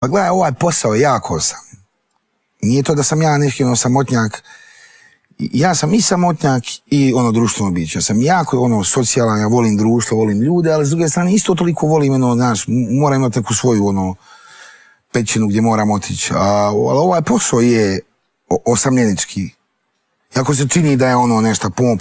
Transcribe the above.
Pa gledaj, ovaj posao je jako sam. Nije to da sam ja neki ono samotnjak. Ja sam i samotnjak i ono društveno biće. Ja sam jako ono socijalan, ja volim društvo, volim ljude, ali s druge strane isto toliko volim, ono, znaš, moram imati neku svoju ono pećinu gdje moram otići. A, ali ovaj posao je osamljenički. Jako se čini da je ono nešto pompa.